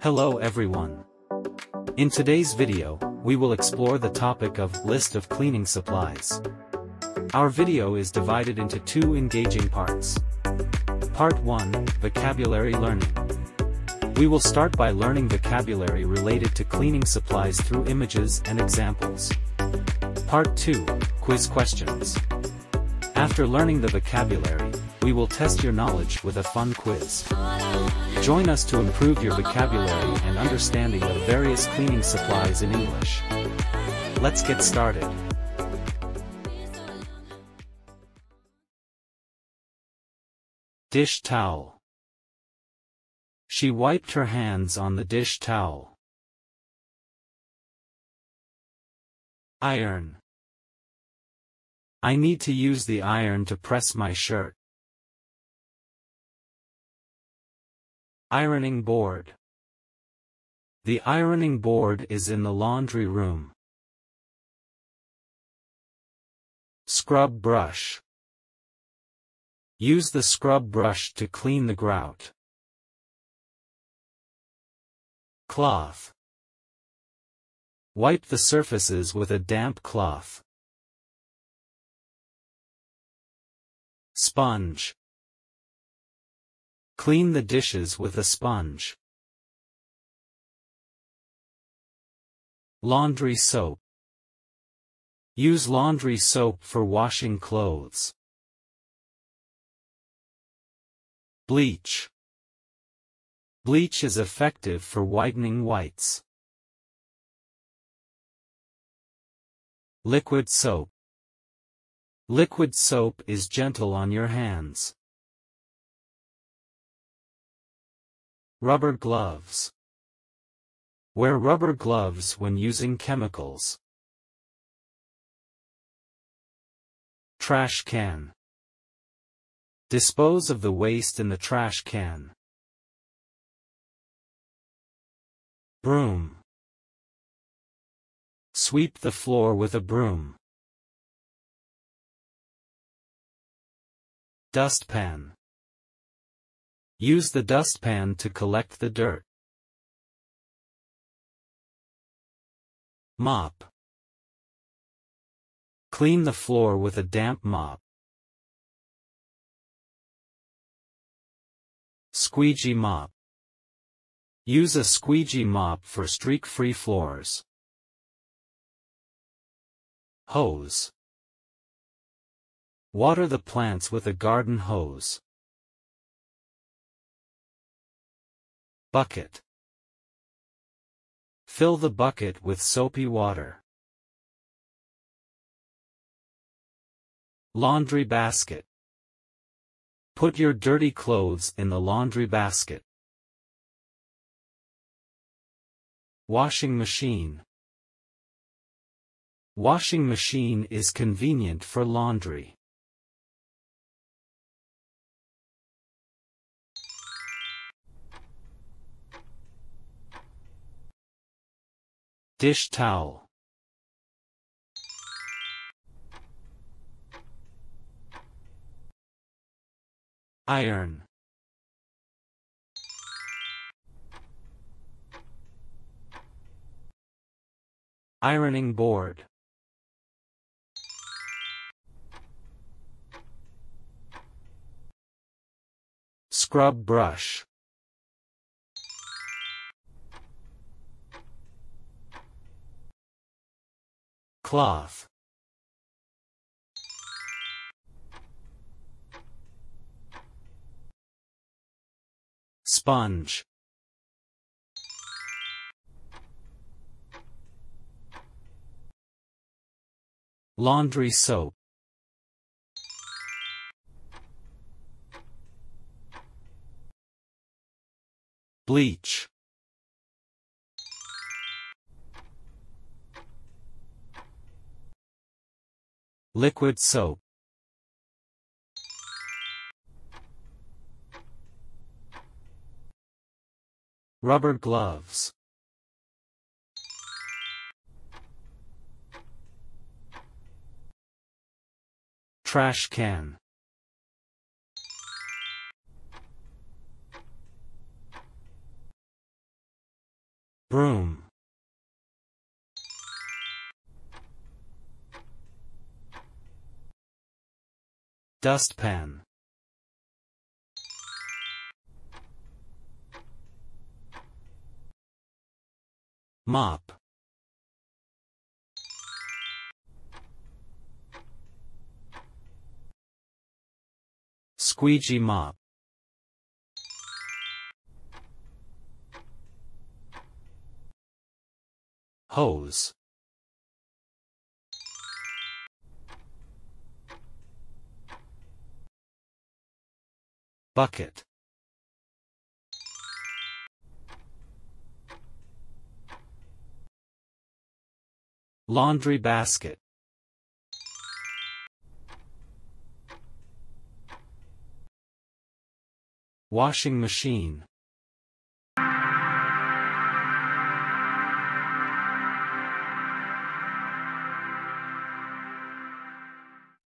Hello everyone. In today's video, we will explore the topic of list of cleaning supplies. Our video is divided into two engaging parts. Part 1, Vocabulary Learning. We will start by learning vocabulary related to cleaning supplies through images and examples. Part 2, Quiz Questions. After learning the vocabulary, we will test your knowledge with a fun quiz. Join us to improve your vocabulary and understanding of various cleaning supplies in English. Let's get started. Dish towel. She wiped her hands on the dish towel. Iron. I need to use the iron to press my shirt. Ironing board. The ironing board is in the laundry room. Scrub brush. Use the scrub brush to clean the grout. Cloth. Wipe the surfaces with a damp cloth. Sponge. Clean the dishes with a sponge. Laundry soap. Use laundry soap for washing clothes. Bleach. Bleach is effective for whitening whites. Liquid soap. Liquid soap is gentle on your hands. Rubber gloves. Wear rubber gloves when using chemicals. Trash can. Dispose of the waste in the trash can. Broom. Sweep the floor with a broom. Dustpan. Use the dustpan to collect the dirt. Mop. Clean the floor with a damp mop. Squeegee mop. Use a squeegee mop for streak-free floors. Hose. Water the plants with a garden hose. Bucket. Fill the bucket with soapy water. Laundry basket. Put your dirty clothes in the laundry basket. Washing machine. Washing machine is convenient for laundry. Dish towel. Iron. Ironing board. Scrub brush. Cloth. Sponge. Laundry soap. Bleach. Liquid soap. Rubber gloves. Trash can. Broom. Dustpan. Mop. Squeegee mop. Hose. Bucket. Laundry basket. Washing machine.